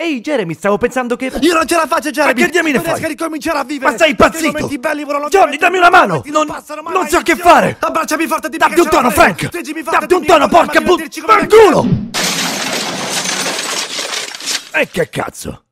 Ehi, Jeremy, stavo pensando che. Io non ce la faccio, Jeremy! Ma che diamine non fai? riesco a ricominciare a vivere! Ma sei impazzito? belli volano Johnny, dammi una mano! Non, passano non so che fare! Abbracciami forte, di Datti Dammi un tono. Frank! Dammi un tono, porca puttana! Ma come Fanculo! E eh, che cazzo?